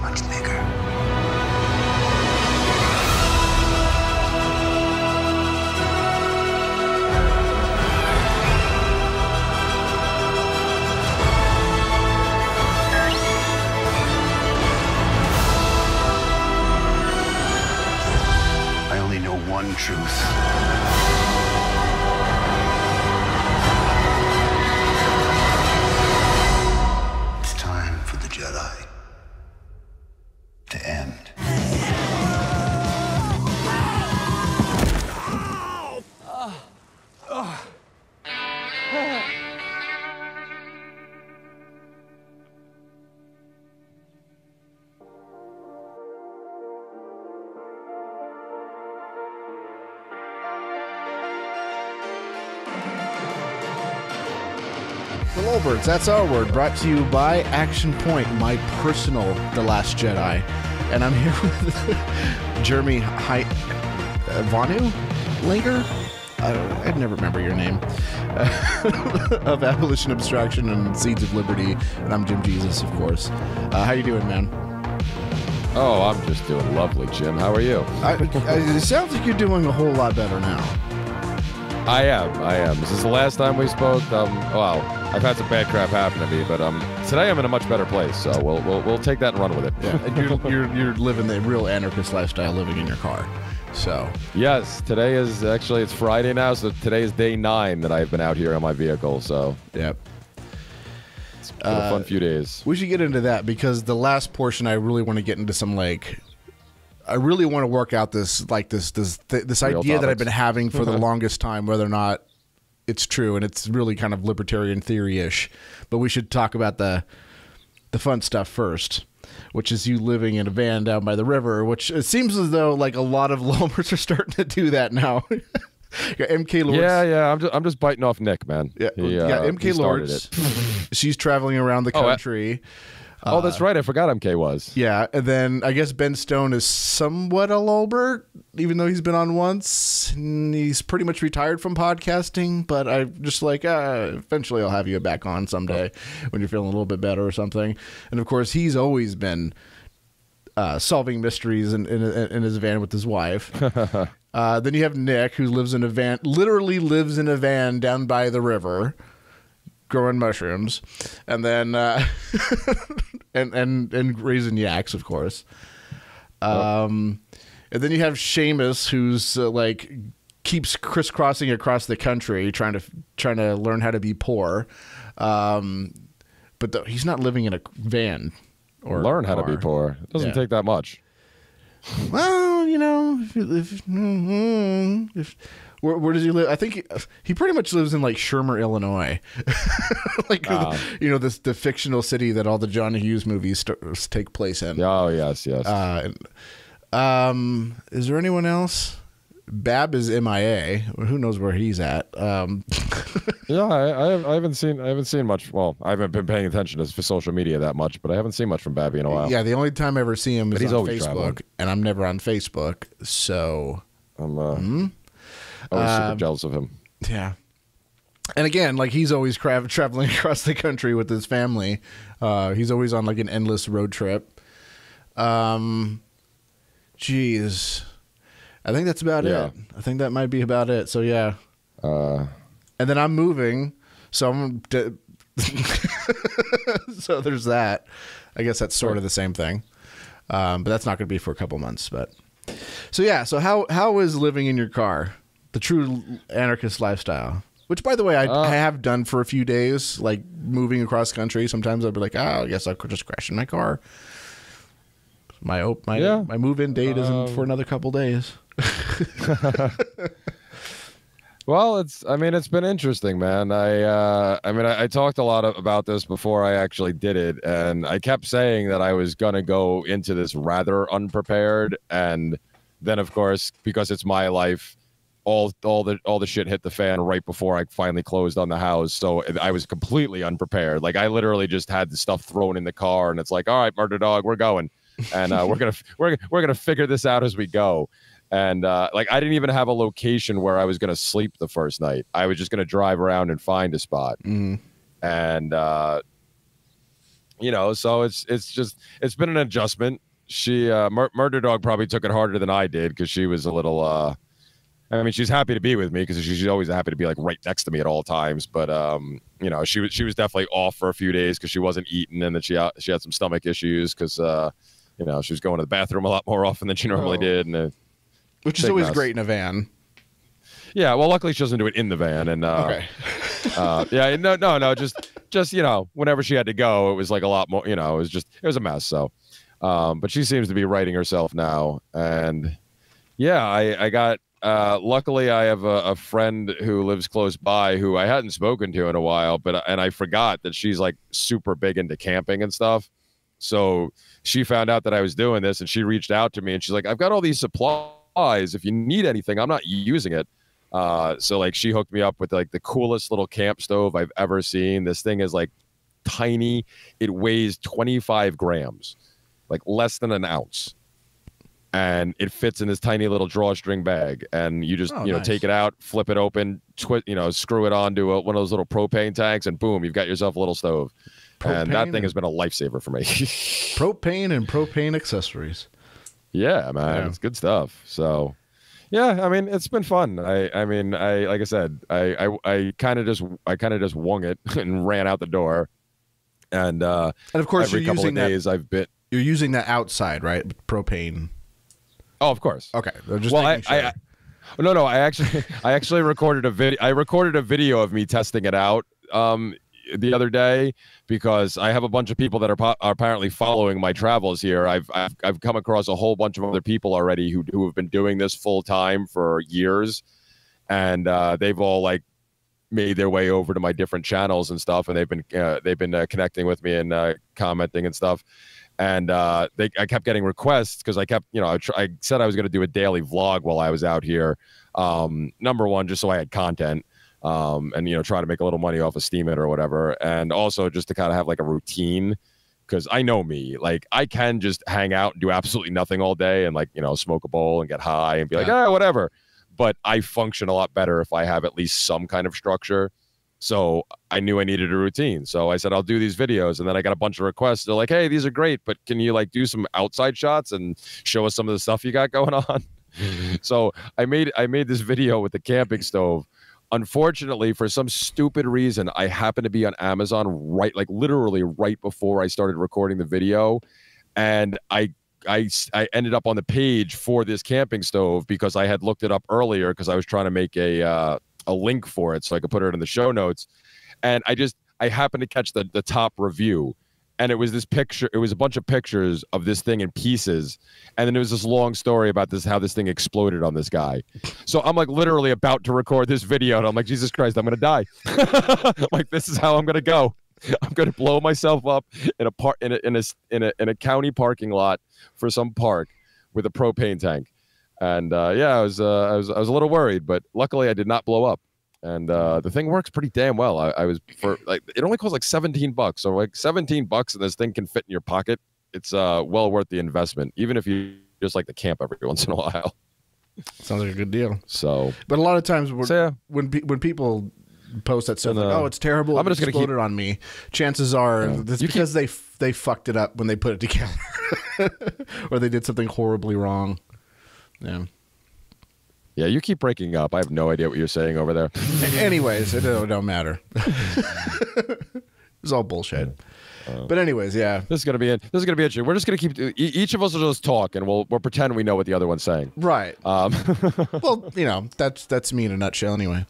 much bigger. That's our word, brought to you by Action Point, my personal The Last Jedi. And I'm here with Jeremy Hi- uh, Vanu Linger? I, I never remember your name. of Abolition Abstraction and Seeds of Liberty. And I'm Jim Jesus, of course. Uh, how you doing, man? Oh, I'm just doing lovely, Jim. How are you? I, I, it sounds like you're doing a whole lot better now. I am. I am. This is the last time we spoke. Um, well, I've had some bad crap happen to me, but um, today I'm in a much better place. So we'll we'll, we'll take that and run with it. Yeah, and you're, you're, you're living the real anarchist lifestyle living in your car. So, Yes, today is actually it's Friday now, so today is day nine that I've been out here on my vehicle. So yep. it's been a fun few days. We should get into that because the last portion I really want to get into some like I really want to work out this like this this th- this Real idea that I've been having for the longest time whether or not it's true and it's really kind of libertarian theory-ish. But we should talk about the the fun stuff first which is you living in a van down by the river which it seems as though like a lot of lowers are starting to do that now. Yeah, MK Lords. Yeah, yeah. I'm just I'm just biting off Nick, man. yeah, He, yeah, uh, MK Lords. she's traveling around the Oh, country. oh, that's right. I forgot MK was. Yeah, and then I guess Ben Stone is somewhat a Lolbert, even though he's been on once. He's pretty much retired from podcasting, but I just like uh, eventually I'll have you back on someday when you're feeling a little bit better or something. And of course, he's always been uh, solving mysteries in, in, in his van with his wife. uh, then you have Nick, who lives in a van, literally lives in a van down by the river growing mushrooms, and then uh, and and and raising yaks, of course. Um, and then you have Seamus, who's uh, like keeps crisscrossing across the country, trying to trying to learn how to be poor. Um, but the, he's not living in a van or Learn how to be poor. It doesn't Yeah. take that much. Well, you know, if, if, mhm, if where, where does he live? I think he, he pretty much lives in like Shermer, Illinois, like Ah. you know this the fictional city that all the John Hughes movies st- take place in. Oh yes, yes. Uh, um, is there anyone else? Bab is MIA. Who knows where he's at? Um, Yeah, I, I, have, I haven't seen I haven't seen much. Well, I haven't been paying attention to for social media that much, but I haven't seen much from Babby in a while. yeah, the only time I ever see him is he's on Facebook, traveling. and I'm never on Facebook. So I'm uh, Hmm? Always Um, super jealous of him. Yeah. And again, like he's always traveling across the country with his family. Uh, he's always on like an endless road trip. Um, geez, I think that's about Yeah. it. I think that might be about it. So yeah. Uh, And then I'm moving, so I'm. So there's that. I guess that's sort of the same thing, um, but that's not going to be for a couple months. But so yeah. So how how is living in your car the true anarchist lifestyle? Which, by the way, I, Uh, I have done for a few days, like moving across country. Sometimes I'll be like, oh, I guess I'll just crash in my car. My op- my Yeah. my move in date isn't for another couple days. well, it's I mean it's been interesting, man. I uh, I mean I, I talked a lot of, about this before I actually did it, and I kept saying that I was gonna go into this rather unprepared, and then of course because it's my life. All, all the all the shit hit the fan right before I finally closed on the house, so I was completely unprepared. Like I literally just had the stuff thrown in the car, and it's like, all right, murder dog, we're going, and uh, we're gonna we're we're gonna figure this out as we go. And uh, like I didn't even have a location where I was gonna sleep the first night. I was just gonna drive around and find a spot. Mm. And uh, you know, so it's it's just it's been an adjustment. She uh, Mur- Murder Dog probably took it harder than I did because she was a little. uh I mean, she's happy to be with me because she's always happy to be like right next to me at all times. But um, you know, she was she was definitely off for a few days because she wasn't eating, and then she uh, she had some stomach issues because uh, you know she was going to the bathroom a lot more often than she normally Oh. did, and uh, Which is always mess. great in a van. yeah. Well, luckily she doesn't do it in the van, and uh, Okay. uh, yeah, no, no, no, just, just you know, whenever she had to go, it was like a lot more. You know, it was just, it was a mess. So, um, but she seems to be writing herself now, and yeah, I, I got. Uh, luckily, I have a, a friend who lives close by who I hadn't spoken to in a while, but and I forgot that she's like super big into camping and stuff. So she found out that I was doing this, and she reached out to me, and she's like, "I've got all these supplies. If you need anything, I'm not using it." Uh, so like she hooked me up with like the coolest little camp stove I've ever seen. This thing is like tiny. It weighs 25 grams, like less than an ounce. And it fits in this tiny little drawstring bag. And you just, Oh, you know, nice. take it out, flip it open, twist, you know, screw it onto a, one of those little propane tanks, and boom, you've got yourself a little stove. and that thing has been a lifesaver for me. Propane and propane accessories. Yeah, man, Yeah. it's good stuff. So, yeah, I mean, it's been fun. I, I mean, I like I said, I, I, I kind of just, I kind of just wung it and ran out the door. And uh, And of course, every you're couple using of that. days, I've been. You're using that outside, right? Propane. Oh, of course. Okay. I'm Just well, I, sure. I, I, no, no, I actually, I actually recorded a video. I recorded a video of me testing it out um, the other day because I have a bunch of people that are, po- are apparently following my travels here. I've, I've, I've come across a whole bunch of other people already who, who have been doing this full time for years, and uh, they've all like made their way over to my different channels and stuff, and they've been uh, they've been uh, connecting with me and uh, commenting and stuff. And uh, they, I kept getting requests because I kept, you know, I, tr- I said I was going to do a daily vlog while I was out here. Um, number one, just so I had content, um, and you know, try to make a little money off of Steemit or whatever, and also just to kind of have like a routine. Because I know me, like I can just hang out and do absolutely nothing all day, and like you know, smoke a bowl and get high and be like, ah, whatever but I function a lot better if I have at least some kind of structure. So I knew I needed a routine. So I said, I'll do these videos. And then I got a bunch of requests. They're like, hey, these are great, but can you like do some outside shots and show us some of the stuff you got going on? so I made I made this video with the camping stove. Unfortunately, for some stupid reason, I happened to be on Amazon right, like literally right before I started recording the video. And I I, I ended up on the page for this camping stove because I had looked it up earlier because I was trying to make a uh, a link for it so I could put it in the show notes, and I just I happened to catch the the top review, and it was this picture. It was a bunch of pictures of this thing in pieces, and then it was this long story about this how this thing exploded on this guy. So I'm like literally about to record this video, and I'm like Jesus Christ, I'm gonna die. Like this is how I'm gonna go. I'm gonna blow myself up in a part in a in a in a in a county parking lot for some park with a propane tank. And uh, yeah, I was uh, I was I was a little worried, but luckily I did not blow up. And uh, the thing works pretty damn well. I, I was for like it only costs like 17 bucks, so like 17 bucks, and this thing can fit in your pocket. It's uh well worth the investment, even if you just like to camp every once in a while. Sounds like a good deal. So, But a lot of times when so yeah, when, pe- when people post that stuff, And, like, uh, oh, it's terrible. I'm just gonna keep- it on me. Chances are Yeah. that's You keep- because they f- they fucked it up when they put it together, or they did something horribly wrong. Yeah. yeah, you keep breaking up. I have no idea what you're saying over there. anyways, it don't, don't matter. it's all bullshit. Uh, but anyways, yeah. This is gonna be it. This is gonna be interesting. We're just gonna keep each of us will just talk, and we'll we'll pretend we know what the other one's saying. Right. Um, Well, you know, that's that's me in a nutshell anyway.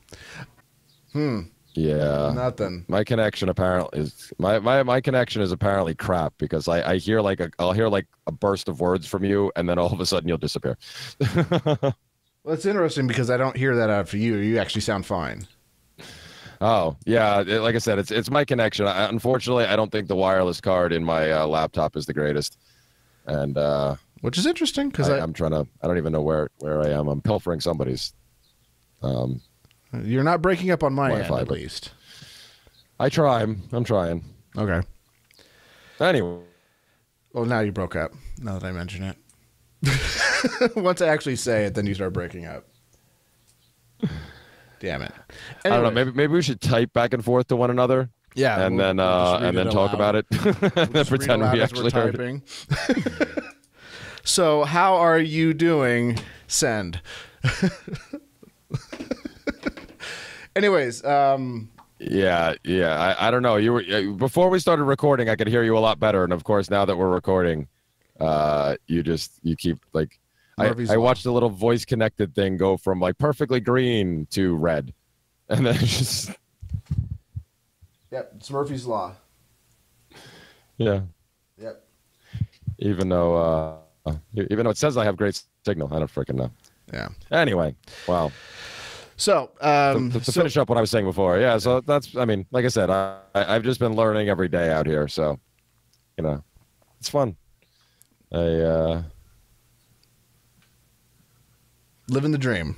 Yeah. Nothing. My connection apparently is my, my, my connection is apparently crap because I, I hear like a I'll hear like a burst of words from you and then all of a sudden you'll disappear. Well, it's interesting because I don't hear that out of you. You actually sound fine. Oh yeah, it- like I said, it's it's my connection. I, unfortunately, I don't think the wireless card in my uh, laptop is the greatest, and uh, Which is interesting because I'm trying to I don't even know where where I am. I'm pilfering somebody's. Um, you're not breaking up on my Wi-Fi, end, at least. I try. I'm, trying. Okay. Anyway, Well, now you broke up. Now that I mention it. Once I actually say it, then you start breaking up. Damn it. I don't know. Maybe maybe we should type back and forth to one another. Yeah, and we'll- then we'll uh, read and then talk about it, and then Just pretend we actually heard typing. so, how are you doing? Send. Anyways, um, Yeah, yeah. I, I don't know. You were uh, before we started recording. I could hear you a lot better, and of course, now that we're recording, uh, you just you keep like. I, Murphy's I watched a little voice connected thing go from like perfectly green to red, and then just yep, it's Murphy's Law. yeah. Yep. Even though uh, even though it says I have great signal, I don't freaking know. Yeah. Anyway, wow. So, um, to, to so- finish up what I was saying before, yeah. So that's, I mean, like I said, I, I I've just been learning every day out here, so you know, it's fun. I uh, living the dream.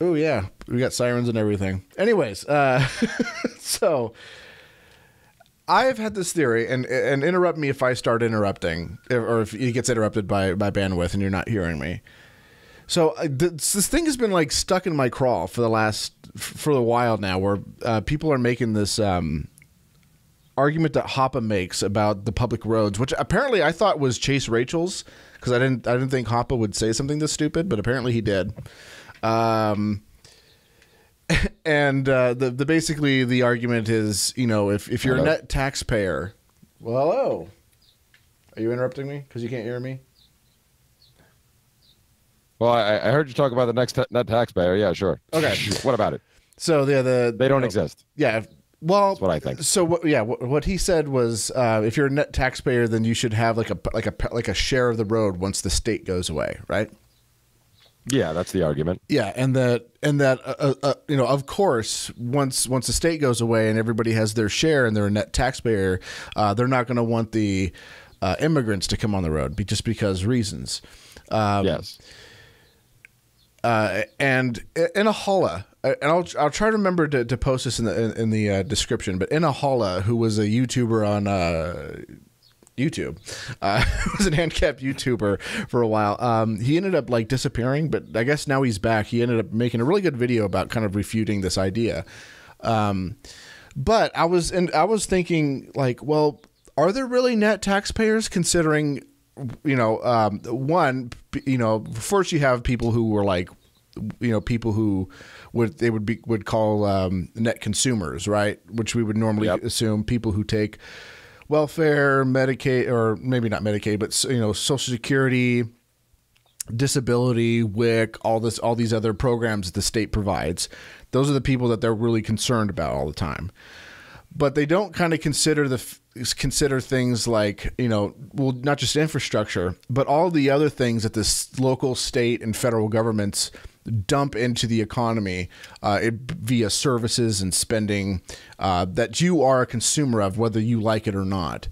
Oh yeah, we got sirens and everything. Anyways, uh, so I've had this theory, and and interrupt me if I start interrupting, or if it gets interrupted by by bandwidth and you're not hearing me. So uh, this, thing has been like stuck in my crawl for the last for a while now, where uh, people are making this um, argument that Hoppe makes about the public roads, which apparently I thought was Chase Rachels' because I didn't I didn't think Hoppe would say something this stupid, but apparently he did. Um, and uh, the the basically the argument is you know if if you're Hello? a net taxpayer, well, hello, are you interrupting me because you can't hear me? well, I, I heard you talk about the next ta- net taxpayer. Yeah, sure. Okay. what about it? So the the They don't you know, exist. Yeah. Well, That's what I think. So what, yeah, what, what he said was, uh, if you're a net taxpayer, then you should have like a like a like a share of the road once the state goes away, right? Yeah, that's the argument. Yeah, and that and that uh, uh, uh, you know, of course, once once the state goes away and everybody has their share and they're a net taxpayer, uh, they're not going to want the uh, immigrants to come on the road, be, just because reasons. Um, yes. uh, and Inachodladh, and I'll I'll try to remember to, to post this in the in, in the uh, description. But Inachodladh, who was a YouTuber on uh, YouTube, uh, was an handicapped YouTuber for a while. Um, he ended up like disappearing, but I guess now he's back. He ended up making a really good video about kind of refuting this idea. Um, but I was and I was thinking like, well, are there really net taxpayers considering you know, um, one, you know, first you have people who were like, you know, people who would they would be would call um, net consumers, right? Which we would normally Yep. assume people who take welfare, Medicaid, or maybe not Medicaid, but you know, Social Security, disability, WIC, all this, all these other programs that the state provides. Those are the people that they're really concerned about all the time but they don't kind of consider the consider things like you know well not just infrastructure but all the other things that the local state and federal governments dump into the economy uh, it, via services and spending uh, that you are a consumer of whether you like it or not.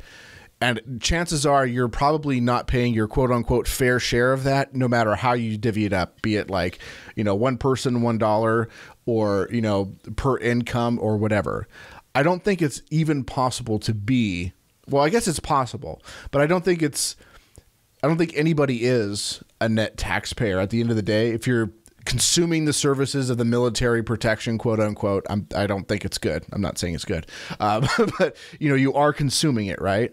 And chances are you're probably not paying your quote unquote fair share of that no matter how you divvy it up be it like you know one person one dollar or you know per income or whatever. I don't think it's even possible to be well i guess it's possible but i don't think it's i don't think anybody is a net taxpayer. At the end of the day if you're consuming the services of the military protection quote unquote I'm, i don't think it's good i'm not saying it's good um, but you know you are consuming it right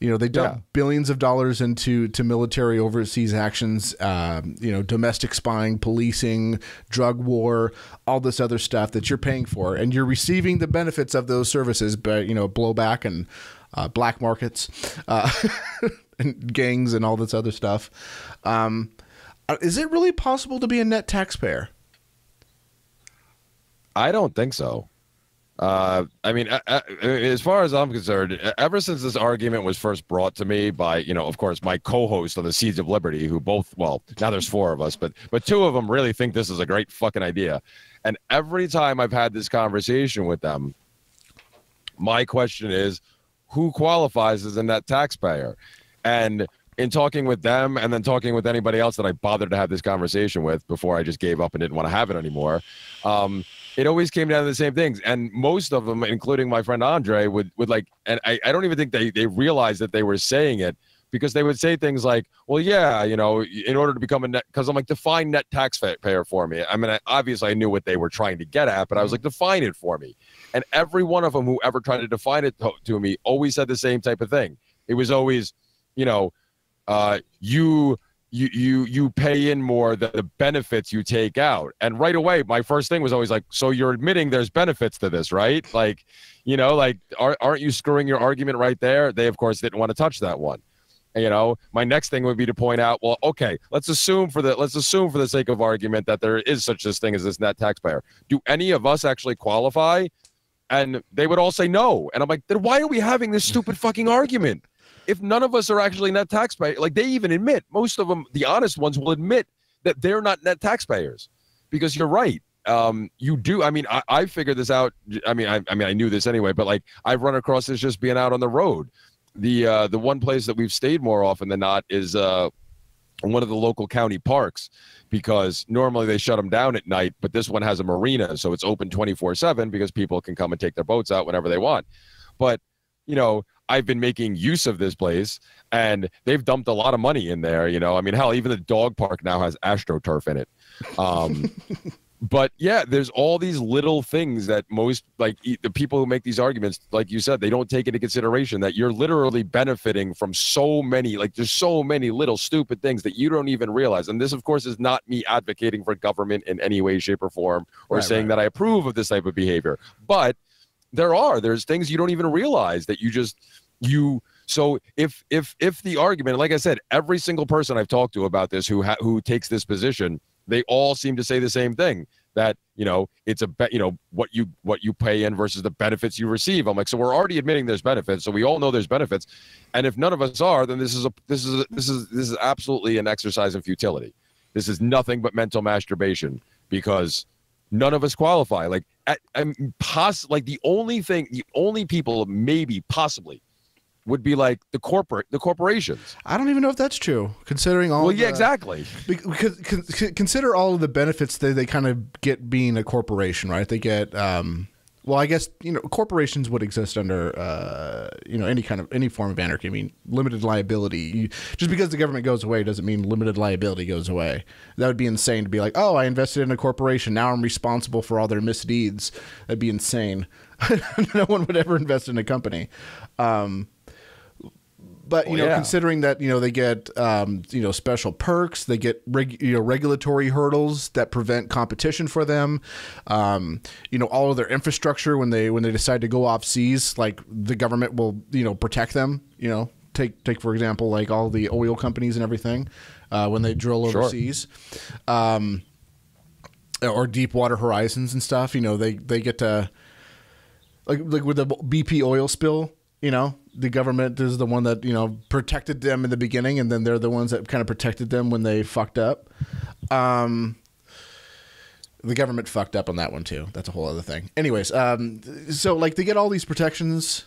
you know, they dump Yeah. billions of dollars into to military overseas actions. Um, you know, domestic spying, policing, drug war, all this other stuff that you're paying for, and you're receiving the benefits of those services, but you know, blowback and uh, black markets, uh, and gangs, and all this other stuff. Um, uh, is it really possible to be a net taxpayer? I don't think so. Uh, I mean, uh, uh, as far as I'm concerned, ever since this argument was first brought to me by, you know, of course, my co-host on the Seeds of Liberty, who both, well, now there's four of us, but but two of them really think this is a great fucking idea, and every time I've had this conversation with them, my question is, who qualifies as a net taxpayer? And in talking with them and then talking with anybody else that I bothered to have this conversation with before I just gave up and didn't want to have it anymore, um, it always came down to the same things. And most of them, including my friend Andre, would would like, and I, I don't even think they they realized that they were saying it because they would say things like, "Well, yeah, you know, in order to become a net," because I'm like, define net taxpayer for me. I mean, I, obviously, I knew what they were trying to get at, but I was like, define it for me. And every one of them who ever tried to define it to, to me always said the same type of thing. It was always, you know, uh, you you you you pay in more than the benefits you take out. And right away, my first thing was always like, so you're admitting there's benefits to this, right? Like, you know, like aren't you screwing your argument right there? They of course didn't want to touch that one you know my next thing would be to point out well okay let's assume for the let's assume for the sake of argument that there is such this thing as this net taxpayer do any of us actually qualify and they would all say no and i'm like then why are we having this stupid fucking argument if none of us are actually net taxpayers like they even admit most of them the honest ones will admit that they're not net taxpayers because you're right um, you do. I mean, I, I figured this out. I mean, I, I mean, I knew this anyway, but like I've run across this just being out on the road the uh, the one place that we've stayed more often than not is uh, one of the local county parks because normally they shut them down at night, but this one has a marina, so it's open 24 7 because people can come and take their boats out whenever they want. But, you know, I've been making use of this place and they've dumped a lot of money in there. You know, I mean, hell, even the dog park now has AstroTurf in it. Um, but yeah, there's all these little things that most like the people who make these arguments, like you said, they don't take into consideration that you're literally benefiting from so many, like there's so many little stupid things that you don't even realize. And this, of course, is not me advocating for government in any way, shape, or form, or right, saying right. that I approve of this type of behavior. But there are there's things you don't even realize that you just you so if if if the argument like i said every single person i've talked to about this who ha- who takes this position they all seem to say the same thing that you know it's a bet you know what you what you pay in versus the benefits you receive. I'm like so we're already admitting there's benefits so we all know there's benefits. And if none of us are then this is a this is a, this is this is absolutely an exercise in futility. This is nothing but mental masturbation because none of us qualify like at, I'm poss- like the only thing the only people maybe possibly would be like the corporate the corporations. I don't even know if that's true, considering all. Well, the, yeah, exactly. Because consider all of the benefits that they kind of get being a corporation, right? They get. Um, well, I guess you know corporations would exist under uh, you know any kind of any form of anarchy. I mean, limited liability. You, just because the government goes away doesn't mean limited liability goes away. That would be insane to be like, oh, I invested in a corporation. Now I'm responsible for all their misdeeds. That'd be insane. no one would ever invest in a company. Um, but you well, know, yeah. considering that you know they get um, you know special perks, they get reg- you know regulatory hurdles that prevent competition for them. Um, you know, all of their infrastructure when they when they decide to go off seas, like the government will you know protect them. You know, take take for example like all the oil companies and everything uh, when they drill overseas. Sure. Um, or Deepwater Horizons and stuff, you know, they they get to like like with the BP oil spill, you know, the government is the one that you know protected them in the beginning, and then they're the ones that kind of protected them when they fucked up. Um, the government fucked up on that one too. That's a whole other thing. Anyways, um, so like they get all these protections,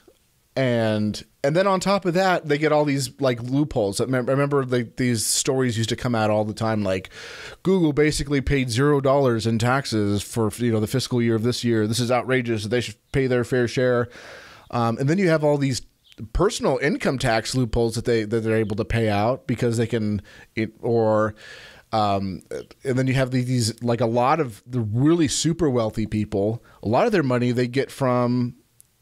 and and then on top of that, they get all these like loopholes. I remember these stories used to come out all the time. Like Google basically paid zero dollars in taxes for you know the fiscal year of this year. This is outrageous. They should pay their fair share. Um, and then you have all these personal income tax loopholes that they that they're able to pay out because they can it, or um, and then you have these like a lot of the really super wealthy people a lot of their money they get from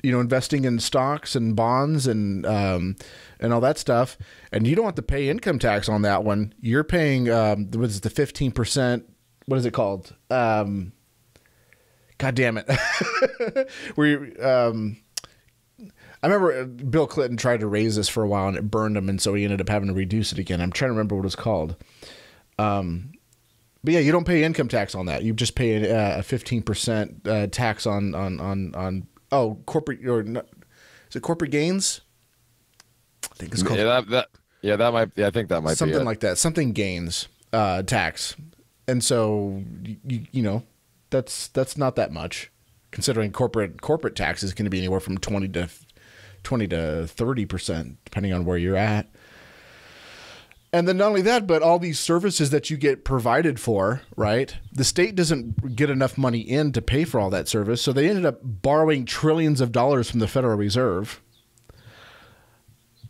you know investing in stocks and bonds and um, and all that stuff. And you don't have to pay income tax on that one. You're paying um, what is it, the 15% what is it called? Um, god damn it. Where you um, I remember uh, Bill Clinton tried to raise this for a while and it burned him, and so he ended up having to reduce it again. I'm trying to remember what it's called. Um, but yeah, you don't pay income tax on that. You just pay a fifteen percent uh, tax on on on on oh corporate or not, is it corporate gains? I think it's called. Yeah, that, that yeah that might yeah I think that might something like that. Something gains uh, tax, and so you you know that's that's not that much considering corporate corporate tax is going to be anywhere from 20 to 20 to 30 percent, depending on where you're at. And then not only that, but all these services that you get provided for, right? The state doesn't get enough money in to pay for all that service, so they ended up borrowing trillions of dollars from the Federal Reserve.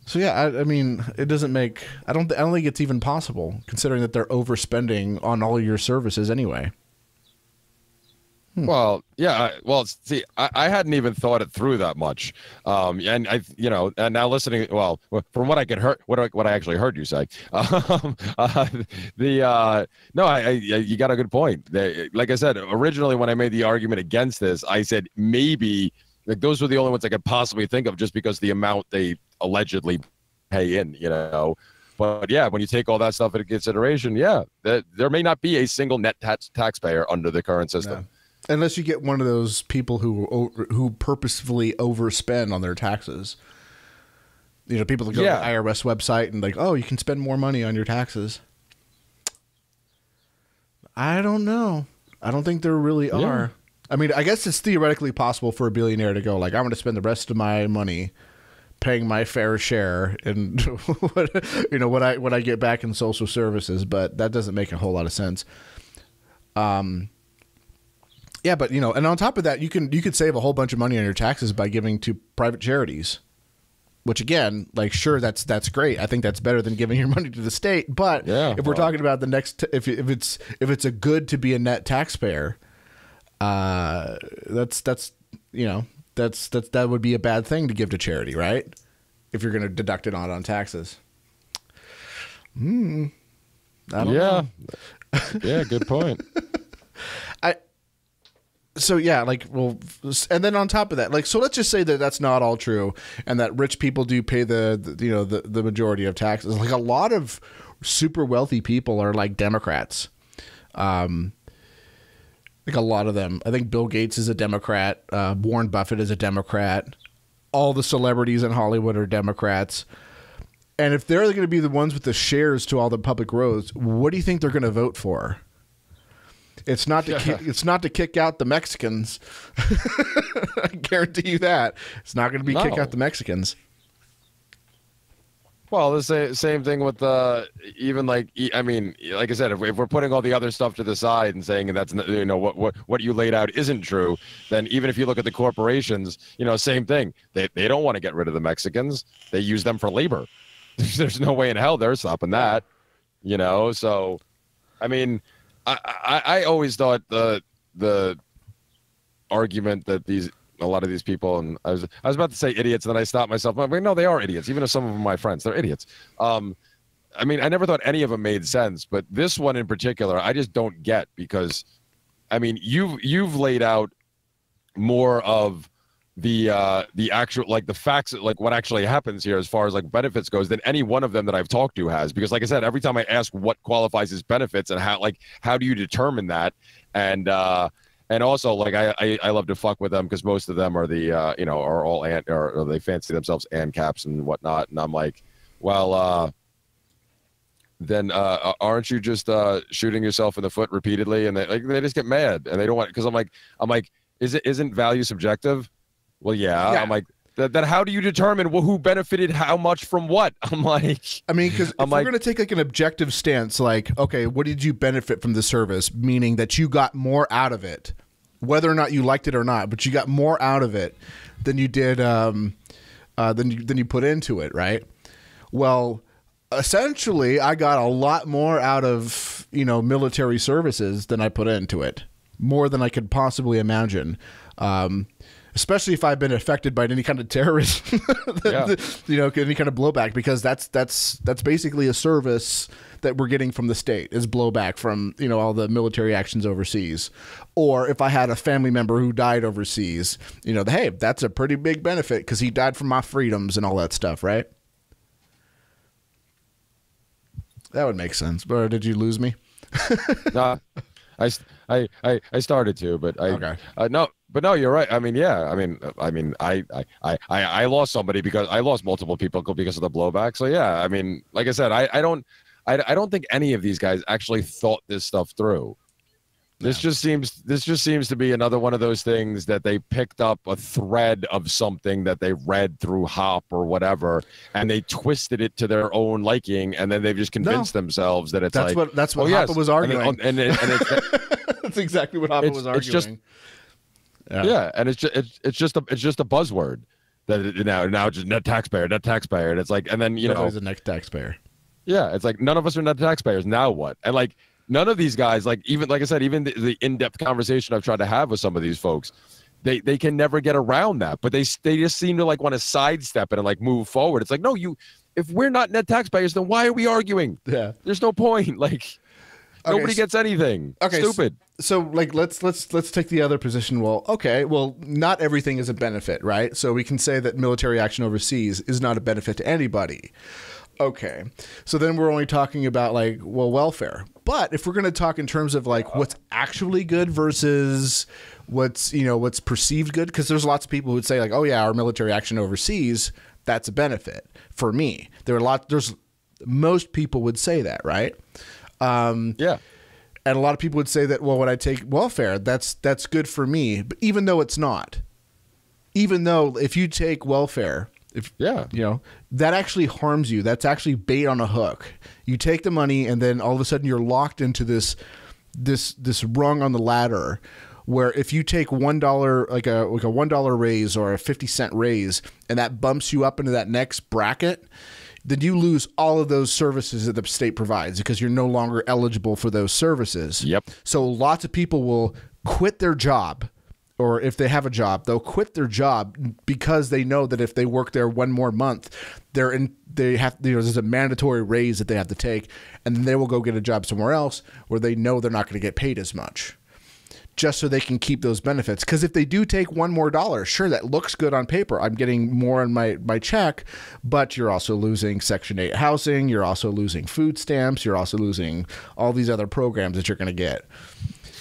So yeah, I, I mean, it doesn't make. I don't. I don't think it's even possible, considering that they're overspending on all your services anyway. Well, yeah. Well, see, I, I hadn't even thought it through that much. Um, and I, you know, and now listening, well, from what I could hear, what I, what I actually heard you say, um, uh, the uh, no, I, I, you got a good point. They, like I said, originally when I made the argument against this, I said maybe like those were the only ones I could possibly think of, just because the amount they allegedly pay in, you know. But yeah, when you take all that stuff into consideration, yeah, that there may not be a single net tax taxpayer under the current system. Unless you get one of those people who who purposefully overspend on their taxes. You know, people that go Yeah. to the IRS website and like, oh, you can spend more money on your taxes. I don't know. I don't think there really Yeah. are. I mean, I guess it's theoretically possible for a billionaire to go like, I'm going to spend the rest of my money paying my fair share and what you know what I what I get back in social services, but that doesn't make a whole lot of sense. Um, yeah, but you know, and on top of that, you can you could save a whole bunch of money on your taxes by giving to private charities. Which again, like sure, that's that's great. I think that's better than giving your money to the state. But Yeah, if we're well- talking about the next, if if it's if it's a good to be a net taxpayer, uh, that's that's you know that's that's that would be a bad thing to give to charity, right? If you're going to deduct it on on taxes. Hmm. Yeah, know. yeah, good point. so yeah like well and then on top of that like so let's just say that that's not all true and that rich people do pay the, the you know the, the majority of taxes. Like a lot of super wealthy people are like democrats. Um like a lot of them. I think bill gates is a democrat. Uh, warren buffett is a democrat. All the celebrities in hollywood are democrats. And if they're going to be the ones with the shares to all the public roads what do you think they're going to vote for it's not to kick, it's not to kick out the Mexicans. I guarantee you that it's not going to be kick out the Mexicans. Well, the same same thing with the even like I mean, like I said, if, if we're putting all the other stuff to the side and saying that's you know what what what you laid out isn't true, then even if you look at the corporations, you know, same thing. They they don't want to get rid of the Mexicans. They use them for labor. There's no way in hell they're stopping that. You know, so I mean, I I, I always thought the the argument that these a lot of these people and I was I was about to say idiots and then I stopped myself. I'm like, no, they are idiots. Even if some of them are my friends, they're idiots. Um, I mean, I never thought any of them made sense, but this one in particular, I just don't get because, I mean, you've you've laid out more of the uh the actual like the facts like what actually happens here as far as like benefits goes than any one of them that I've talked to has. Because like I said every time I ask what qualifies as benefits and how like how do you determine that? And uh and also like I I, I love to fuck with them because most of them are the uh you know are all ant or, or they fancy themselves ancaps and whatnot. And I'm like well uh then uh aren't you just uh shooting yourself in the foot repeatedly? And they like they just get mad and they don't want because I'm like I'm like is it isn't value subjective well, yeah. Yeah. I'm like, th- then how do you determine wh- who benefited how much from what? I'm like, I mean, because if I'm like, we're going to take like an objective stance, like, okay, what did you benefit from the service? Meaning that you got more out of it, whether or not you liked it or not, but you got more out of it than you did, um, uh, than you than you put into it, right? Well, essentially, I got a lot more out of you know military services than I put into it, more than I could possibly imagine. Um, especially if I've been affected by any kind of terrorism, Yeah. you know, any kind of blowback, because that's that's that's basically a service that we're getting from the state is blowback from you know all the military actions overseas, or if I had a family member who died overseas, you know, hey, that's a pretty big benefit because he died for my freedoms and all that stuff, right? That would make sense. But did you lose me? nah, I, I, I started to, but I, Okay. uh, no, but no, you're right. I mean, yeah, I mean, uh, I mean, I, I, I, I lost somebody because I lost multiple people because of the blowback. So yeah, I mean, like I said, I, I don't, I, I don't think any of these guys actually thought this stuff through. This just seems this just seems to be another one of those things that they picked up a thread of something that they read through Hoppe or whatever, and they twisted it to their own liking, and then they've just convinced themselves that it's That's like what- that's what oh, yes. Was And arguing. and, it- and it's, that's exactly what It's- was it's arguing. just- yeah, and it's just it's, it's just a it's just a buzzword. that it, now now just net taxpayer, net taxpayer, and it's like, and then you know, Nobody's a next taxpayer. yeah, it's like none of us are net taxpayers. Now what? And like none of these guys, like even like I said, even the, the in-depth conversation I've tried to have with some of these folks, they they can never get around that. But they they just seem to like want to sidestep it and like move forward. It's like no, you if we're not net taxpayers, then why are we arguing? Yeah. There's no point. Like Okay, nobody so- gets anything. Okay, Stupid. so like let's let's let's take the other position. Well okay well not everything is a benefit right? So we can say that military action overseas is not a benefit to anybody. Okay so then we're only talking about like well welfare. But if we're going to talk in terms of like what's actually good versus what's you know what's perceived good because there's lots of people who would say like oh yeah our military action overseas that's a benefit for me. There are a lot there's most people would say that right um, Yeah. and a lot of people would say that well when i take welfare that's that's good for me but even though it's not even though if you take welfare if Yeah. you know that actually harms you that's actually bait on a hook you take the money and then all of a sudden you're locked into this this this rung on the ladder where if you take one dollar like a like a one dollar raise or a 50 cent raise and that bumps you up into that next bracket then you lose all of those services that the state provides because you're no longer eligible for those services. Yep. So lots of people will quit their job or if they have a job, they'll quit their job because they know that if they work there one more month, they're in they have you know there's a mandatory raise that they have to take and then they will go get a job somewhere else where they know they're not going to get paid as much just so they can keep those benefits. Because if they do take one more dollar, sure, that looks good on paper. I'm getting more on my, my check, but you're also losing Section 8 housing. You're also losing food stamps. You're also losing all these other programs that you're going to get.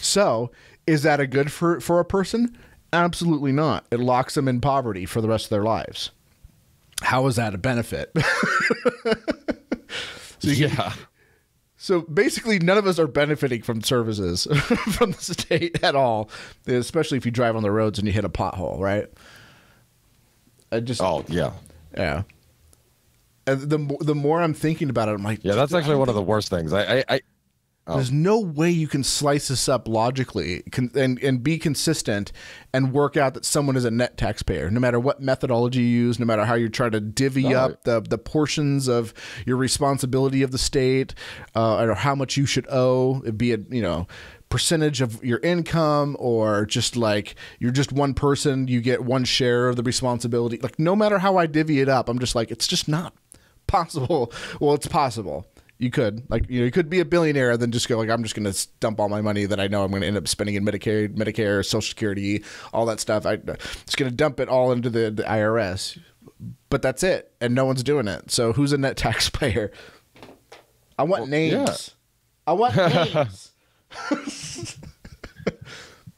So, is that a good for, for a person? Absolutely not. It locks them in poverty for the rest of their lives. How is that a benefit? so yeah. So basically, none of us are benefiting from services from the state at all, especially if you drive on the roads and you hit a pothole, right? I just, Oh yeah. yeah. And the the more I'm thinking about it, I'm like, Yeah, that's actually one of the worst things. I, I, I There's no way you can slice this up logically and, and be consistent and work out that someone is a net taxpayer, no matter what methodology you use, no matter how you try to divvy No. up the, the portions of your responsibility of the state uh, or how much you should owe, be it, you know, percentage of your income or just like you're just one person, you get one share of the responsibility. Like, no matter how I divvy it up, I'm just like, it's just not possible. Well, it's possible. You could like you know you could be a billionaire and then just go like I'm just going to dump all my money that I know I'm going to end up spending in Medicare, Medicare, Social Security, all that stuff. I just going to dump it all into the, the IRS. But that's it, and no one's doing it. So who's a net taxpayer? I want names. I want names.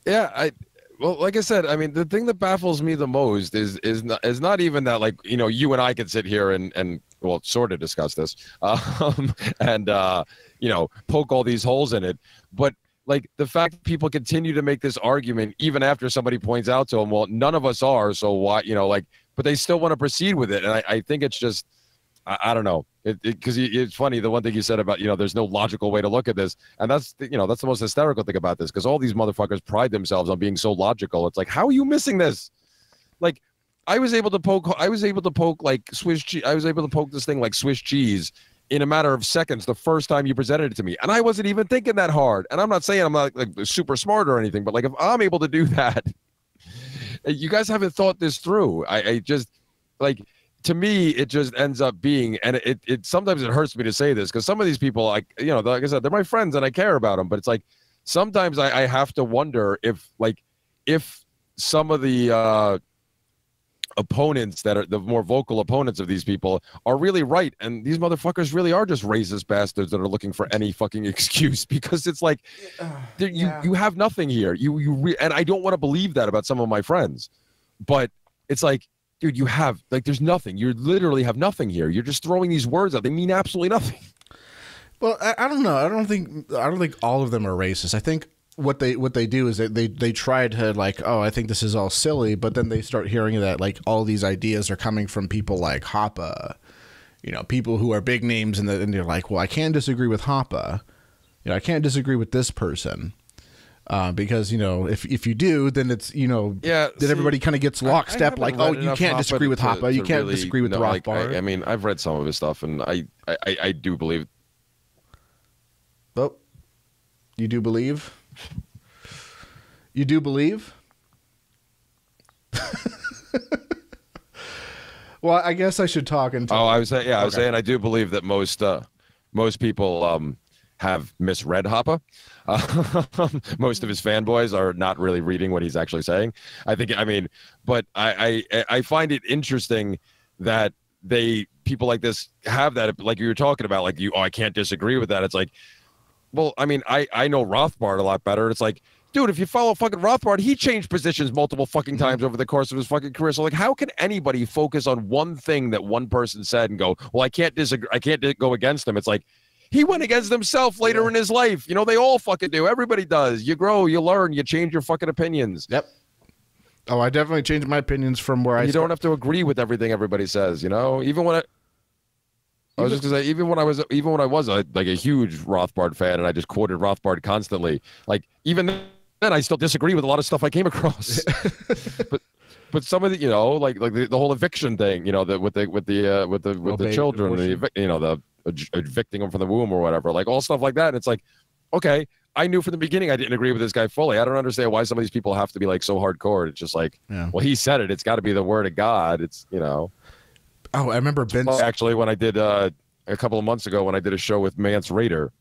Yeah, I well, like I said, I mean, the thing that baffles me the most is is not is not even that like you know you and I could sit here and and well sort of discuss this, um, and uh, you know poke all these holes in it, but like the fact people continue to make this argument even after somebody points out to them, well, none of us are, so why you know like, but they still want to proceed with it, and I, I think it's just. I, I don't know, it because it, it's funny. The one thing you said about you know, there's no logical way to look at this, and that's you know, that's the most hysterical thing about this because all these motherfuckers pride themselves on being so logical. It's like, how are you missing this? Like, I was able to poke, I was able to poke like Swiss cheese. I was able to poke this thing like Swiss cheese in a matter of seconds the first time you presented it to me, and I wasn't even thinking that hard. And I'm not saying I'm not like super smart or anything, but like if I'm able to do that, you guys haven't thought this through. I, I just like to me it just ends up being and it, it sometimes it hurts me to say this because some of these people like you know like i said they're my friends and i care about them but it's like sometimes i, I have to wonder if like if some of the uh opponents that are the more vocal opponents of these people are really right. And these motherfuckers really are just racist bastards that are looking for any fucking excuse because it's like uh, there- you you have nothing here. You you re- and i don't want to believe that about some of my friends but it's like dude you have like there's nothing. You literally have nothing here. You're just throwing these words out. They mean absolutely nothing. Well, I, I don't know. I don't think I don't think all of them are racist. I think what they what they do is they, they they try to like oh I think this is all silly, but then they start hearing that like all these ideas are coming from people like Hoppe, you know, people who are big names, and, the, and they're like, well, I can't disagree with Hoppe, you know, I can't disagree with this person. Uh, because you know, if if you do, then it's you know, Yeah, then see, everybody kind of gets lockstep. Like, oh, you can't disagree with to- you to can't really disagree with know, like, Rothbard. I, I mean, I've read some of his stuff, and I, I, I- I do believe. Oh, you do believe? You do believe? well, I guess I should talk and Oh, I was saying, yeah, I was Okay. saying, I do believe that most, uh, most people um, have misread Hoppe. Uh, most of his fanboys are not really reading what he's actually saying. I think, I mean, but I, I, I find it interesting that they people like this have that, like you were talking about, like you, oh, I can't disagree with that. It's like, well, I mean, I, I know Rothbard a lot better. It's like, dude, if you follow fucking Rothbard, he changed positions multiple fucking times over the course of his fucking career. So like, how can anybody focus on one thing that one person said and go, well, I can't disagree, I can't go against him. It's like he went against himself later in his life. You know, they all fucking do. Everybody does. You grow, you learn, you change your fucking opinions. Yep. Oh, I definitely changed my opinions from where I you start- don't have to agree with everything everybody says. You know, even when I. I was just gonna say, even when I was, even when I was a, like a huge Rothbard fan, and I just quoted Rothbard constantly, like even then, I still disagree with a lot of stuff I came across. but, but some of the, you know, like like the, the whole eviction thing, you know, the with the with the uh, with the with the children, the, you know, the ev- evicting them from the womb or whatever, like all stuff like that. And it's like, okay, I knew from the beginning I didn't agree with this guy fully. I don't understand why some of these people have to be like so hardcore. It's just like, Yeah. well, he said it. It's got to be the word of God. It's you know. Oh, I remember Ben. Well, actually, when I did uh, a couple of months ago, when I did a show with Mance Raider,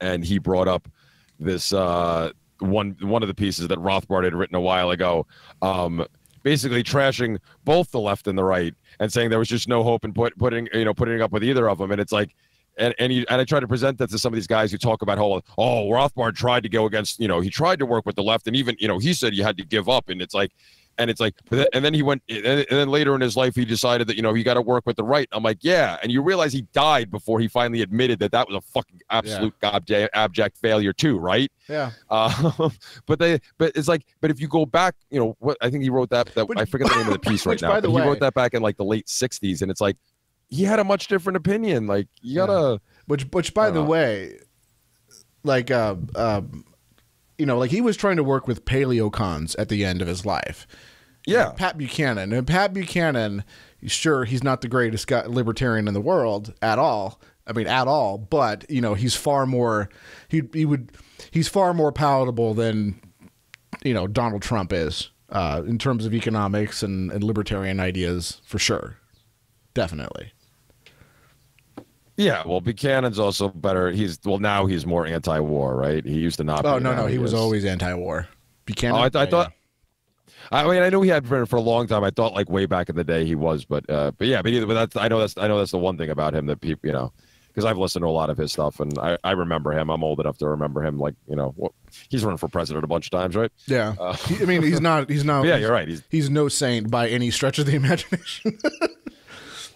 and he brought up this uh, one one of the pieces that Rothbard had written a while ago, um, basically trashing both the left and the right, and saying there was just no hope in put, putting you know putting up with either of them, and it's like. And and, you, and I try to present that to some of these guys who talk about how oh Rothbard tried to go against you know he tried to work with the left and even you know he said you had to give up and it's like and it's like and then he went and then later in his life he decided that you know he got to work with the right. I'm like yeah. And you realize he died before he finally admitted that that was a fucking absolute abject, abject failure too right? Yeah. uh, but they but it's like but if you go back you know what i think he wrote that that Which- i forget the name of the piece right which, now by the but he wrote that back in like the late 60s and it's like he had a much different opinion like you gotta Which, which, by the Uh, way, like, uh, um, you know, like he was trying to work with paleo cons at the end of his life. yeah Pat Buchanan. And Pat Buchanan, sure, he's not the greatest guy, libertarian in the world at all. I mean, at all. But you know, he's far more. He he would. He's far more palatable than you know Donald Trump is uh, in terms of economics and, and libertarian ideas for sure. Definitely. Yeah well buchanan's also better he's well now he's more anti-war right he used to not Oh be, no, no, he was always anti-war. Buchanan. Oh, I, th- I thought. I mean, I knew he had been for a long time. I thought like way back in the day he was, but uh, but yeah, but either. But that's I know that's I know that's the one thing about him that people you know because I've listened to a lot of his stuff and I, I remember him. I'm old enough to remember him. Like you know, what, he's running for president a bunch of times, right? Yeah. Uh, He- I mean, he's not. He's not. Yeah, you're right. He's He's no saint by any stretch of the imagination.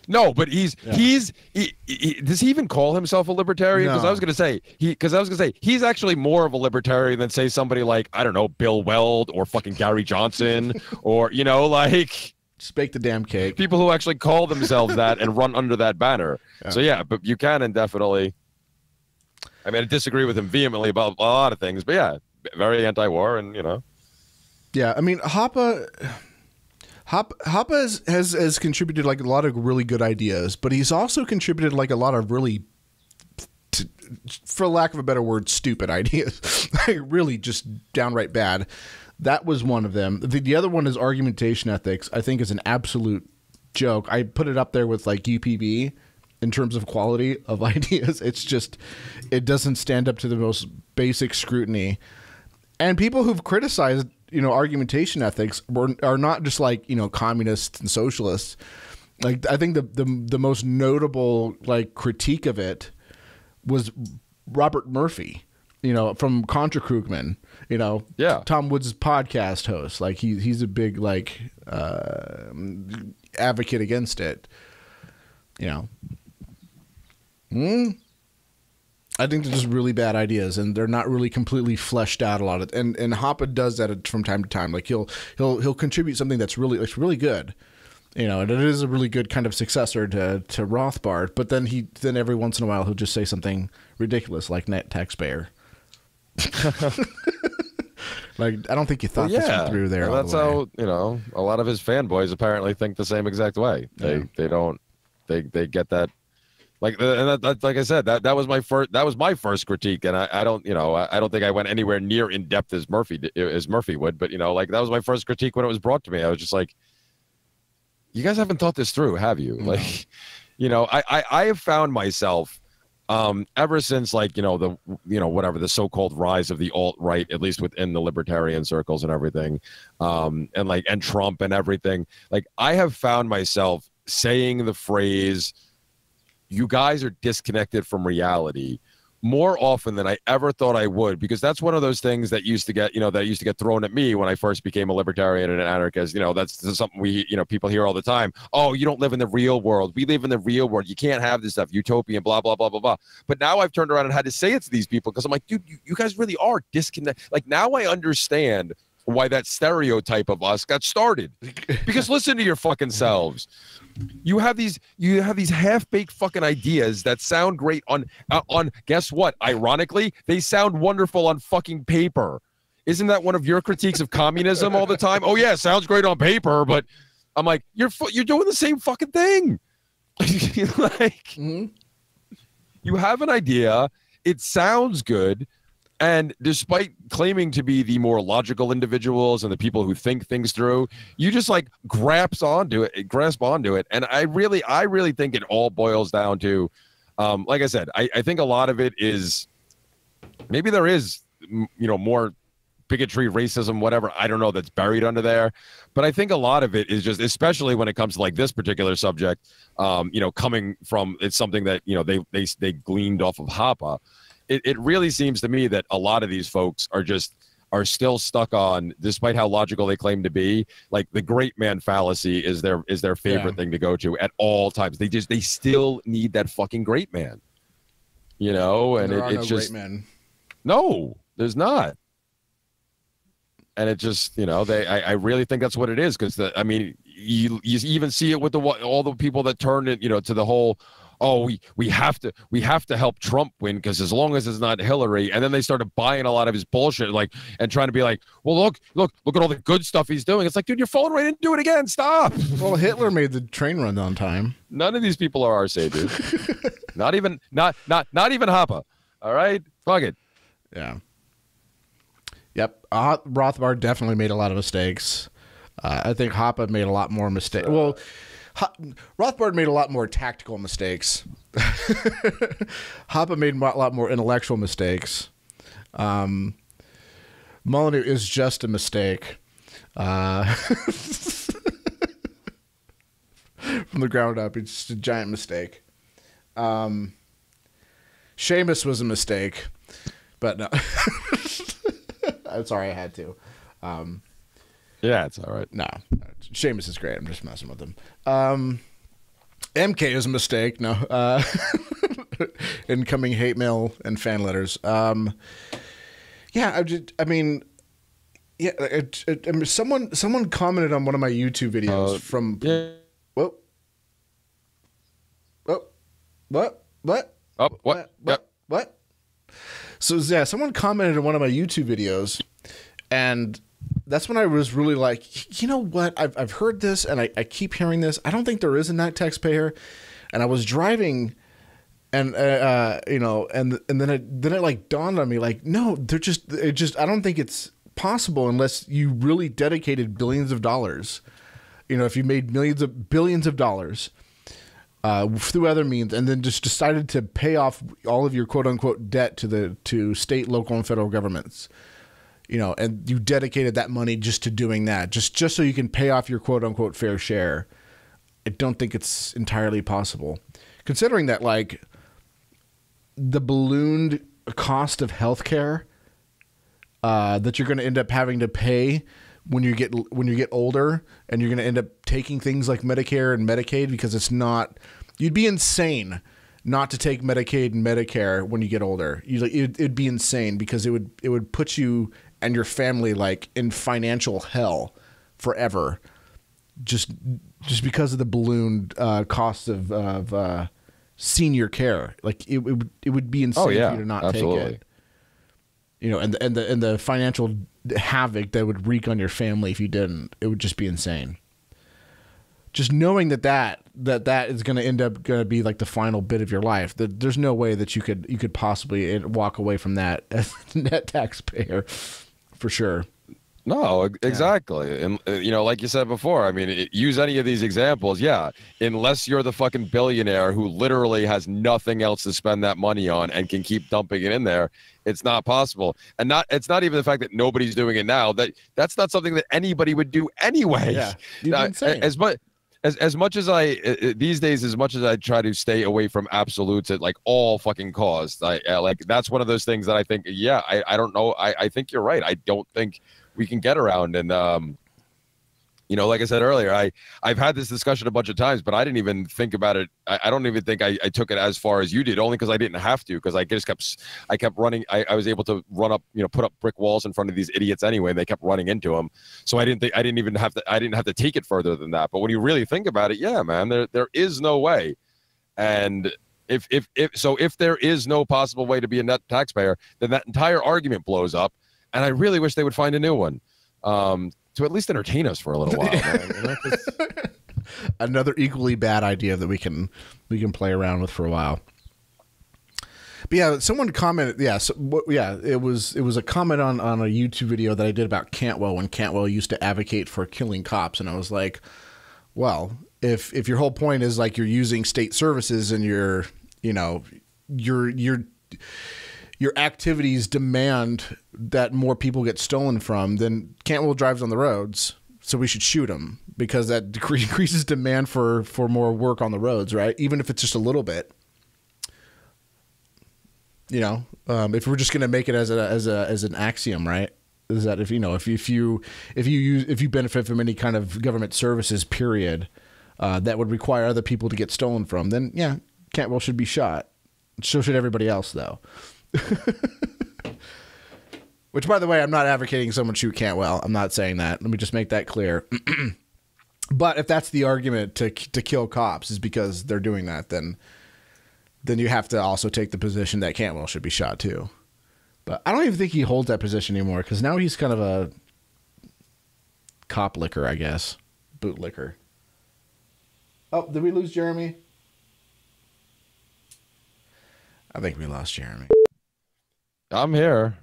no, but he's he's he, he, does he even call himself a libertarian? Because No. I was gonna say he because I was gonna say he's actually more of a libertarian than say somebody like I don't know Bill Weld or fucking Gary Johnson or you know like. Just bake the damn cake. people who actually call themselves that and run under that banner. So yeah, but Buchanan definitely. I mean, I disagree with him vehemently about a lot of things, but yeah, very anti-war, and you know, Yeah, I mean, Hoppe, Hop, has, has has contributed like a lot of really good ideas, but he's also contributed like a lot of really, for lack of a better word, stupid ideas. like really just downright bad. That was one of them. The, the other one is argumentation ethics. I think is an absolute joke. I put it up there with like UPB in terms of quality of ideas. It's just it doesn't stand up to the most basic scrutiny. And people who've criticized, you know, argumentation ethics were, are not just like, you know, communists and socialists. Like I think the, the the most notable like critique of it was Robert Murphy, you know, from Contra Krugman, you know, Yeah. Tom Woods' podcast host. Like he he's a big like uh, advocate against it. You know. Hmm. I think they're just really bad ideas, and they're not really completely fleshed out a lot of. And and Hoppe does that from time to time. Like he'll he'll he'll contribute something that's really that's really good, you know, and it is a really good kind of successor to to Rothbard. But then he then every once in a while he'll just say something ridiculous like net taxpayer. Like I don't think you thought Well, this yeah, one through there. all that's the how you know a lot of his fanboys apparently think the same exact way. They Yeah. they don't they they get that like uh, and that, that, like I said that that was my first that was my first critique, and I, I don't you know I, I don't think I went anywhere near in depth as Murphy as Murphy would, but you know like that was my first critique when it was brought to me. I was just like, you guys haven't thought this through, have you? No. Like, you know, I I, I have found myself um ever since like you know the you know whatever the so-called rise of the alt-right at least within the libertarian circles and everything um and like and trump and everything like i have found myself saying the phrase you guys are disconnected from reality more often than I ever thought I would, because that's one of those things that used to get, you know, that used to get thrown at me when I first became a libertarian and an anarchist. You know, that's, something we, you know, people hear all the time. Oh, you don't live in the real world. We live in the real world. You can't have this stuff, utopian, blah, blah, blah, blah, blah. But now I've turned around and had to say it to these people because I'm like, dude, you, you guys really are disconnected. Like now I understand why that stereotype of us got started. Because listen to your fucking selves. You have these you have these half-baked fucking ideas that sound great on uh, on guess what? Ironically, they sound wonderful on fucking paper. Isn't that one of your critiques of communism all the time? Oh yeah, sounds great on paper, but I'm like, you're fu- you're doing the same fucking thing. like Mhm. you have an idea, it sounds good, and despite claiming to be the more logical individuals and the people who think things through, you just like grasp onto it, grasp onto it. And I really, I really think it all boils down to, um, like I said, I, I think a lot of it is maybe there is, you know, more bigotry, racism, whatever. I don't know that's buried under there, but I think a lot of it is just, especially when it comes to like this particular subject, um, you know, coming from it's something that you know they they they gleaned off of Hoppe. It it really seems to me that a lot of these folks are just are still stuck on, despite how logical they claim to be, like the great man fallacy is their is their favorite Yeah. thing to go to at all times. They just they still need that fucking great man, you know, and it, it's no just great men. no, there's not. And it just, you know, they, I, I really think that's what it is. Cause the, I mean, you, you even see it with the, all the people that turn it, you know, to the whole, oh, we, we have to, we have to help Trump win. Cause as long as it's not Hillary. And then they started buying a lot of his bullshit, like, and trying to be like, well, look, look, look at all the good stuff he's doing. It's like, dude, you're falling right into do it again. Stop. Well, Hitler made the train run on time. None of these people are our saviors. not even, not, not, not even Hoppe. All right. Fuck it. Yeah. Yep. Uh, Rothbard definitely made a lot of mistakes. Uh, I think Hoppe made a lot more mistakes. Well, Rothbard made a lot more tactical mistakes. Hoppe made a lot more intellectual mistakes. Um, Molyneux is just a mistake. Uh, from the ground up, it's just a giant mistake. Um, Seamus was a mistake, but no. I'm sorry, I had to. Um, Yeah, it's all right. no, Seamus is great. I'm just messing with him. Um, MK is a mistake. No, uh, incoming hate mail and fan letters. Um, yeah, I just, I mean, yeah, it, it, I mean, someone someone commented on one of my YouTube videos Uh, from Yeah. what, what, what, what, Oh, what? what? What? So yeah, someone commented on one of my YouTube videos, and that's when I was really like, you know what? I've I've heard this, and I, I keep hearing this. I don't think there is a net taxpayer, and I was driving, and uh, uh, you know, and and then it then it like dawned on me, like, no, they're just it just I don't think it's possible unless you really dedicated billions of dollars. You know, if you made millions of billions of dollars uh, through other means, and then just decided to pay off all of your quote unquote debt to the to state, local, and federal governments. You know, and you dedicated that money just to doing that, just just so you can pay off your quote unquote fair share. I don't think it's entirely possible, considering that like the ballooned cost of healthcare uh, that you're going to end up having to pay when you get when you get older, and you're going to end up taking things like Medicare and Medicaid because it's not. You'd be insane not to take Medicaid and Medicare when you get older. You it'd, it'd be insane because it would it would put you and your family like in financial hell forever, just just because of the ballooned uh, cost of of uh, senior care. Like it, it would it would be insane Oh, yeah, for you to not absolutely. take it you know, and the, and the and the financial havoc that would wreak on your family if you didn't. It would just be insane. Just knowing that that that that is going to end up going to be like the final bit of your life. That there's no way that you could you could possibly walk away from that as a net taxpayer, for sure. No, exactly. And uh, you know, like you said before, I mean, it, use any of these examples, yeah. Unless you're the fucking billionaire who literally has nothing else to spend that money on and can keep dumping it in there, it's not possible. And not it's not even the fact that nobody's doing it now. That that's not something that anybody would do anyway. Yeah, Uh, as much as as much as I uh, uh, these days, as much as I try to stay away from absolutes at like all fucking costs, I like that's one of those things that I think, yeah, I, I don't know, I I think you're right. I don't think we can get around and um you know like i said earlier i i've had this discussion a bunch of times but i didn't even think about it. I, I don't even think I, I took it as far as you did only because i didn't have to because i just kept I kept running I, I was able to run up you know put up brick walls in front of these idiots anyway and they kept running into them so i didn't think i didn't even have to i didn't have to take it further than that. But when you really think about it yeah man there there is no way. And if if if so if there is no possible way to be a net taxpayer then that entire argument blows up and i really wish they would find a new one. Um to at least entertain us for a little while Another equally bad idea that we can we can play around with for a while. But yeah, someone commented. Yeah, so, yeah, it was it was a comment on on a YouTube video that I did about Cantwell when Cantwell used to advocate for killing cops, and I was like, well, if if your whole point is like you're using state services and you're you know your your your activities demand that more people get stolen from, then Cantwell drives on the roads, so we should shoot him because that decre- increases demand for for more work on the roads, right? Even if it's just a little bit. You know, um, if we're just going to make it as a as a as an axiom, right? Is that if you know if if you if you use if you benefit from any kind of government services, period, uh, that would require other people to get stolen from, then yeah, Cantwell should be shot. So should everybody else, though. Which, by the way, I'm not advocating someone shoot Cantwell. I'm not saying that. Let me just make that clear. but if that's the argument to to kill cops is because they're doing that, then then you have to also take the position that Cantwell should be shot too. But I don't even think he holds that position anymore because now he's kind of a cop licker, I guess, boot licker. Oh, did we lose Jeremy? I think we lost Jeremy. i'm here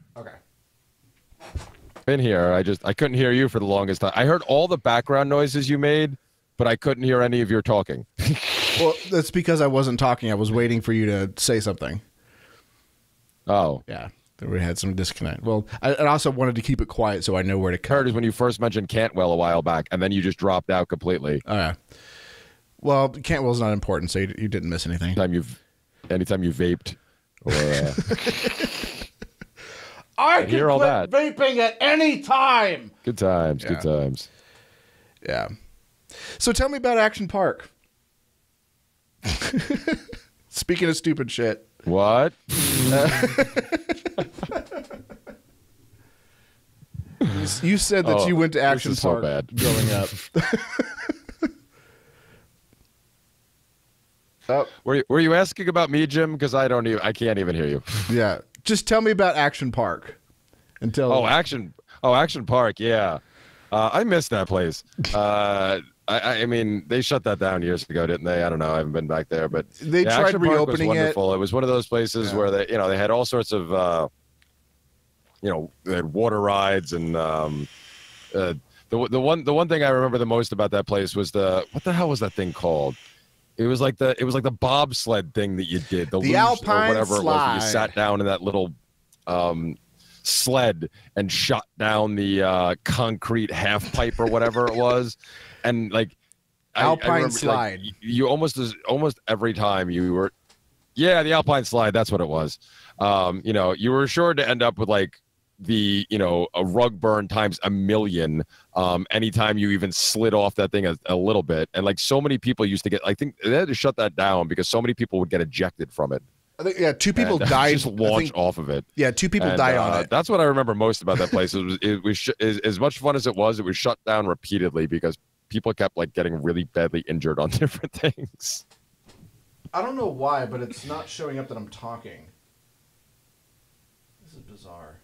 Been here i just i couldn't hear you for the longest time i heard all the background noises you made but i couldn't hear any of your talking Well, that's because I wasn't talking. I was waiting for you to say something. oh Yeah, we had some disconnect. Well, I, I also wanted to keep it quiet so I know where to cut. heard is when you first mentioned cantwell a while back and then you just dropped out completely Oh, yeah. Well, Cantwell's not important, so you, you didn't miss anything. anytime you've anytime you vaped or uh, I can hear all quit that. vaping at any time. good times good times Yeah. So tell me about Action Park. Speaking of stupid shit, what you said that Oh, you went to Action is so Park bad. growing up. oh, were you, were you asking about me jim because i don't even i can't even hear you yeah. Just tell me about Action Park. Until Oh, action! Oh, Action Park. Yeah, uh, I missed that place. Uh, I, I mean, they shut that down years ago, didn't they? I don't know. I haven't been back there, but They yeah, tried Action Park was reopening it. It. was one of those places Yeah. where they, you know, they had all sorts of, uh, you know, they had water rides and um, uh, the the one the one thing I remember the most about that place was the what the hell was that thing called? It was like the it was like the bobsled thing that you did, the, The Alpine or whatever it was. You sat down in that little um, sled and shot down the uh, concrete half pipe or whatever it was, and like I- I Alpine remember, like, slide. y- you almost as almost every time you were, yeah, the Alpine slide. That's what it was. Um, you know, you were sure to end up with like the you know a rug burn times a million um anytime you even slid off that thing a, a little bit and like so many people used to get i think they had to shut that down because so many people would get ejected from it I think, yeah, two people and, died. just launch think- off of it yeah, two people and, died uh, on it. That's what I remember most about that place. It was it was sh- as, as much fun as it was. It was shut down repeatedly because people kept like getting really badly injured on different things. I don't know why, but it's not showing up that I'm talking. This is bizarre.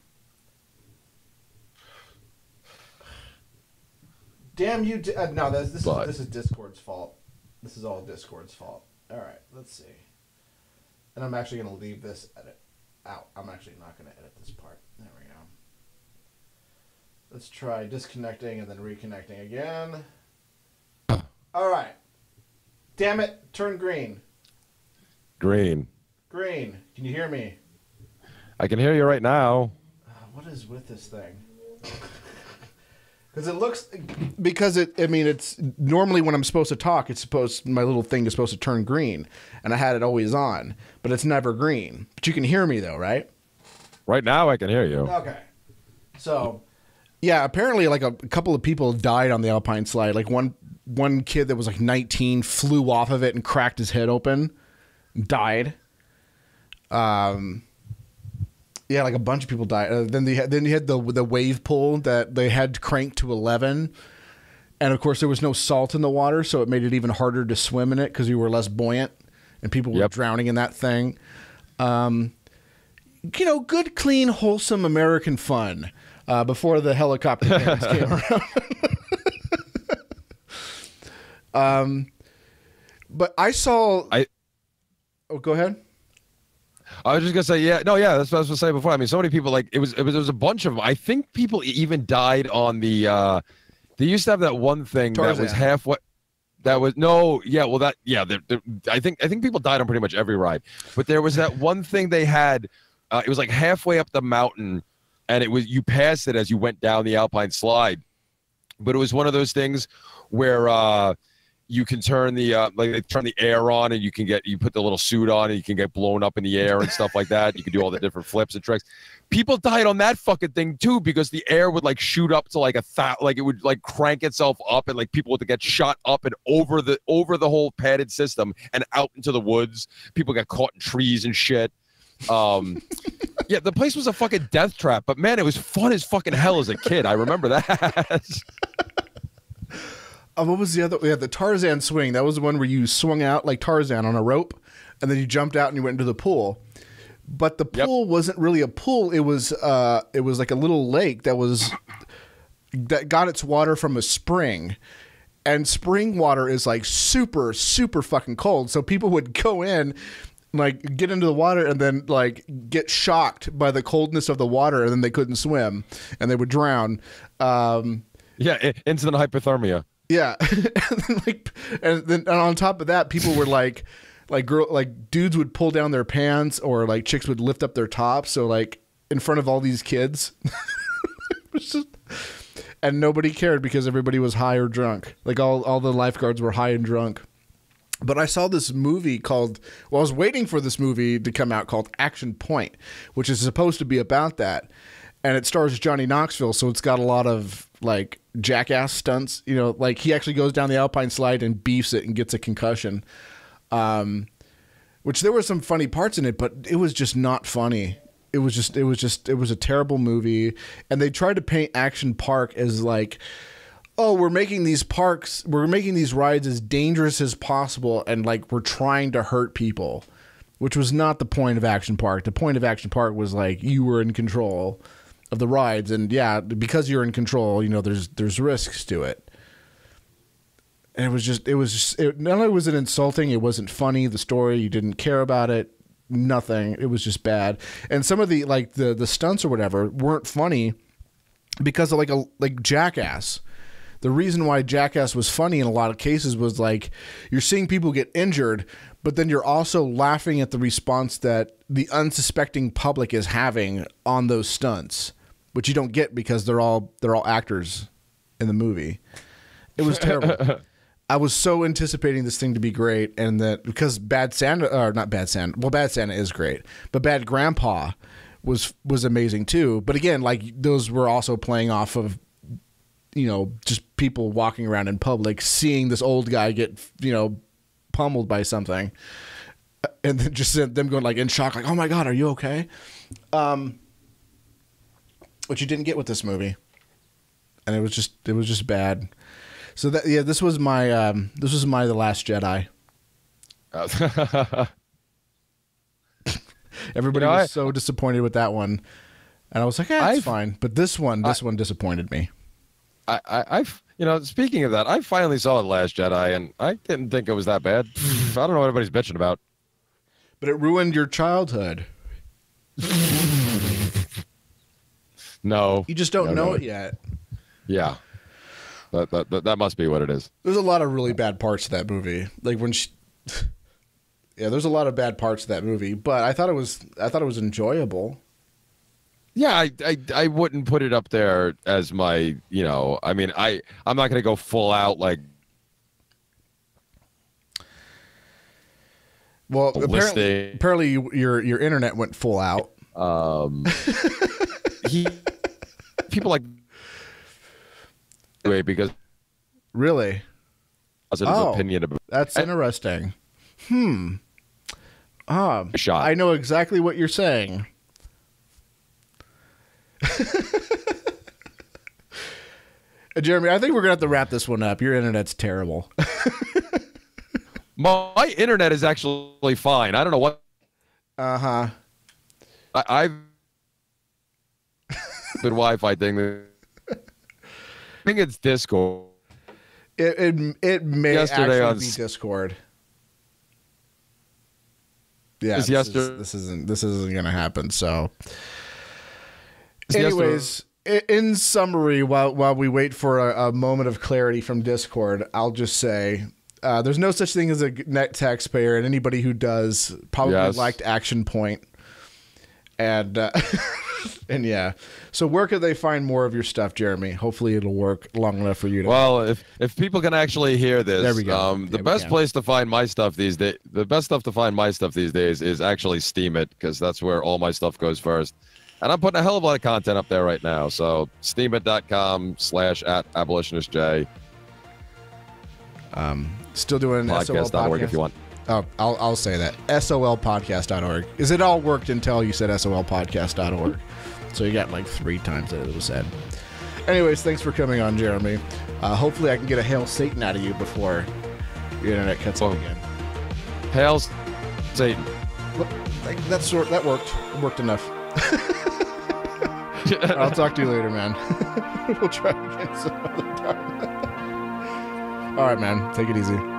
Damn you! Uh, no, this, this is this is Discord's fault. This is all Discord's fault. All right, let's see. And I'm actually going to leave this edit out. I'm actually not going to edit this part. There we go. Let's try disconnecting and then reconnecting again. All right. Damn it! Turn green. Green. Green. Can you hear me? I can hear you right now. Uh, what is with this thing? Because it looks, because it. I mean, it's normally when I'm supposed to talk, it's supposed my little thing is supposed to turn green, and I had it always on, but it's never green. But you can hear me though, right? Right now, I can hear you. Okay. So, yeah, apparently, like a, a couple of people died on the Alpine slide. Like one one kid that was like 19 flew off of it and cracked his head open, died. Um. Yeah, like a bunch of people died. Uh, then they had, then you had the the wave pool that they had cranked to 11. And of course, there was no salt in the water, so it made it even harder to swim in it because you were less buoyant, and people were Yep. drowning in that thing. Um, you know, good, clean, wholesome American fun uh, before the helicopter came around. um, but I saw. I- Oh, go ahead. I was just gonna say, yeah, no, yeah, that's what I was gonna say before. I mean, so many people like it was, it was, there was a bunch of them. I think people even died on the. uh They used to have that one thing that was Tarzan. halfway. That was no, yeah, well, that yeah, there there- I think I think people died on pretty much every ride, but there was that one thing they had. Uh, it was like halfway up the mountain, and it was you passed it as you went down the alpine slide, but it was one of those things where. uh you can turn the uh, like they turn the air on and you can get you put the little suit on and you can get blown up in the air and stuff like that. You can do all the different flips and tricks. People died on that fucking thing too because the air would like shoot up to like a thou like it would like crank itself up and like people would get shot up and over the over the whole padded system and out into the woods. People got caught in trees and shit. Um, yeah, the place was a fucking death trap, but man, it was fun as fucking hell as a kid. I remember that. Oh, what was the other? Yeah, the Tarzan swing. That was the one where you swung out like Tarzan on a rope, and then you jumped out and you went into the pool. But the Yep. pool wasn't really a pool. It was uh, it was like a little lake that was that got its water from a spring. And spring water is like super, super fucking cold. So people would go in, like get into the water and then like get shocked by the coldness of the water and then they couldn't swim and they would drown. Um, yeah, instant hypothermia. Yeah, and then, like, and then and on top of that, people were like, like girl, like dudes would pull down their pants, or like chicks would lift up their tops, so like in front of all these kids, just- and nobody cared because everybody was high or drunk. Like all all the lifeguards were high and drunk. But I saw this movie called. Well, I was waiting for this movie to come out called Action Point, which is supposed to be about that, and it stars Johnny Knoxville, so it's got a lot of like jackass stunts. You know, like he actually goes down the alpine slide and beefs it and gets a concussion. Um, which there were some funny parts in it, but it was just not funny. It was just, it was just, it was a terrible movie, and they tried to paint Action Park as like oh, we're making these parks, we're making these rides as dangerous as possible, and like we're trying to hurt people, which was not the point of Action Park. The point of Action Park was like you were in control of the rides, and yeah, because you're in control, you know, there's there's risks to it. And it was just, it was just, it, not only was it insulting, it wasn't funny. The story, you didn't care about it, nothing. It was just bad. And some of the like the the stunts or whatever weren't funny because of like a like Jackass the reason why Jackass was funny in a lot of cases was like you're seeing people get injured, but then you're also laughing at the response that the unsuspecting public is having on those stunts, which you don't get because they're all they're all actors in the movie. It was terrible. I was so anticipating this thing to be great, and that because Bad Santa or not Bad Santa, well, Bad Santa is great, but Bad Grandpa was was amazing too. But again, like those were also playing off of you know, just people walking around in public, seeing this old guy get, you know, pummeled by something, and then just them going like in shock, like, "Oh my god, are you okay?" Um, which you didn't get with this movie, and it was just it was just bad. So that yeah, this was my um, this was my The Last Jedi. Everybody You know, was I- so disappointed with that one, and I was like, "Yeah, it's I've- fine." But this one, this one disappointed me. I, I, I've You know, speaking of that, I finally saw The Last Jedi, and I didn't think it was that bad. I don't know what anybody's bitching about. But it ruined your childhood. No. You just don't No, know no. it yet. Yeah. That, that, that, that must be what it is. There's a lot of really bad parts of that movie. Like when she Yeah, there's a lot of bad parts of that movie, but I thought it was I thought it was enjoyable. Yeah, I, I I wouldn't put it up there as my, you know, I mean, I I'm not going to go full out like Well, apparently, apparently your your internet went full out. um he people like wait because Really? positive Oh. opinion about That's interesting. Hmm. Ah, shot. I know exactly what you're saying. Jeremy, I think we're gonna have to wrap this one up. Your internet's terrible. my, internet is actually fine. I don't know what Uh huh. I, I've Wi-Fi thing. I think it's Discord. It, it it may Yesterday actually on be Discord. Yeah, It's this, is, this isn't this isn't gonna happen. So, It's yesterday- anyways, i in summary, while while we wait for a, a moment of clarity from Discord, I'll just say. Uh, there's no such thing as a net taxpayer, and anybody who does probably Yes. liked Action Point. And uh, and yeah, so where could they find more of your stuff, Jeremy? Hopefully, it'll work long enough for you to. Well, if if people can actually hear this, There we go. Um, the we best place to find my stuff these days, the best stuff to find my stuff these days is actually Steemit because that's where all my stuff goes first. And I'm putting a hell of a lot of content up there right now. So steemit.com slash at abolitionistj Still doing podcast.org if you want. Oh, I'll, I'll say that. SOLpodcast.org. Is it all worked until you said SOLpodcast.org? so you got like three times that it was said. Anyways, thanks for coming on, Jeremy. Uh, hopefully, I can get a Hail Satan out of you before your internet cuts off again. Hail Satan. Like, that sort that worked. It worked enough. I'll talk to you later, man. we'll try again some other time. all right, man. Take it easy.